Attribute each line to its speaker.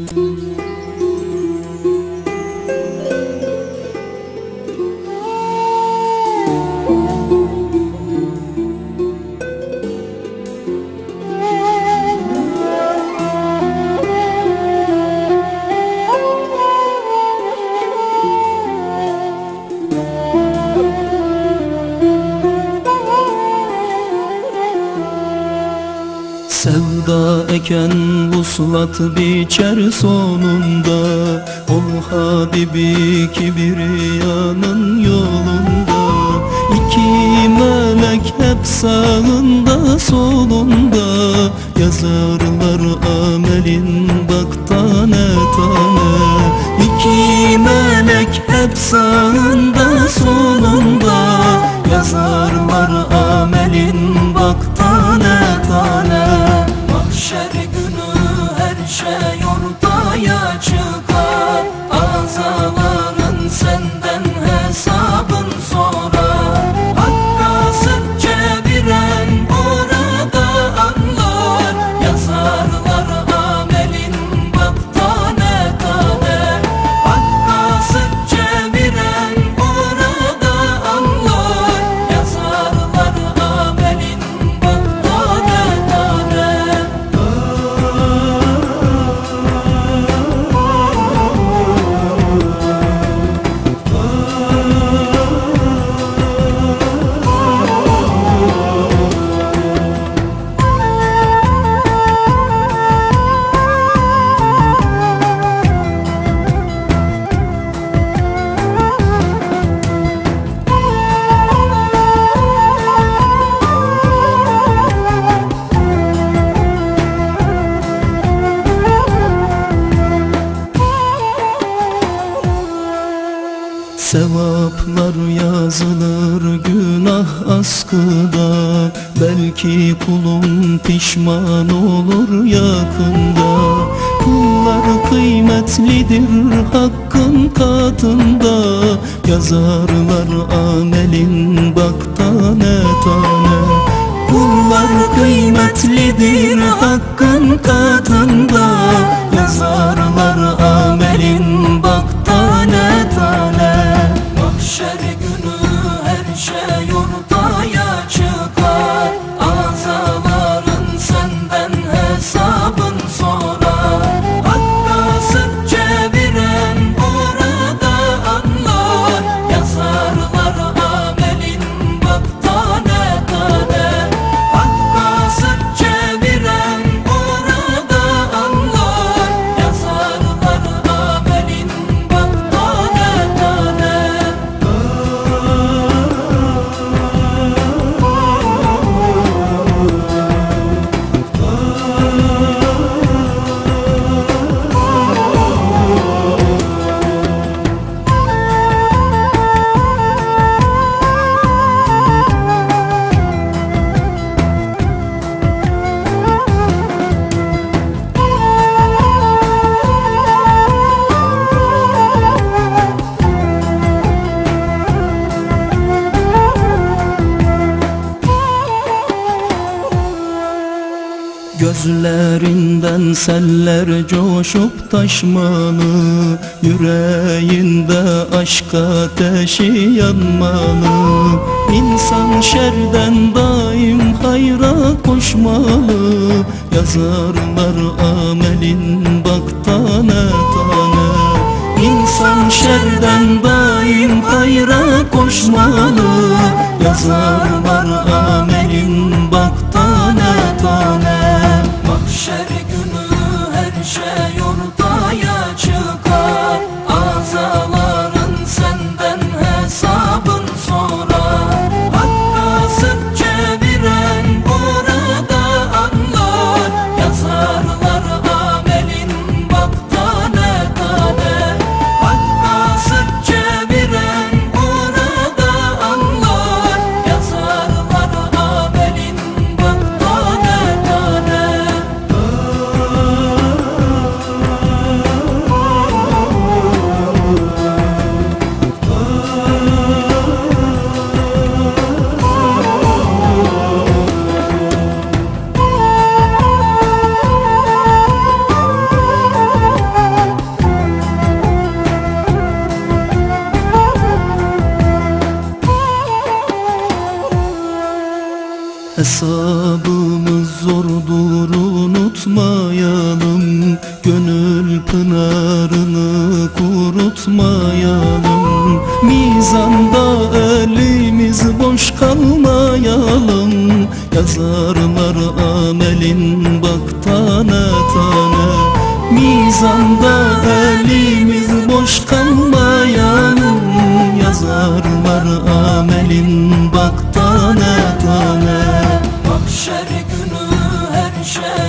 Speaker 1: Música Sevda eken vuslat biçer sonunda. Ol Habibi kibriyanın yolunda. İki melek hep sağında solunda. Yazarlar amelin bak tane tane İki melek hep sağında Sevaplar yazılır günah askıda. Belki kulum pişman olur yakında. Kullar kıymetlidir hakkın katında. Yazarlar amelin bak tane tane. Kullar kıymetlidir hakkın katında. Yazarlar amelin bak tane tane Mahşer günü her şey Gözlerinden seller coşup taşmalı Yüreğinde aşk ateşi yanmalı İnsan şerden daim hayra koşmalı Yazarlar amelin bak tane tane. İnsan şerden daim hayra koşmalı Yazarlar amelin bak tane tane Günü her şey Hesabımız zordur unutmayalım. Gönül pınarını kurutmayalım. Mizanda elimiz boş kalmayalım. Yazarlar amelin bak tane tane. Mizanda elimiz boş kalmayalım. Yazarlar amelin bak tane tane
Speaker 2: Mahşer günü her şey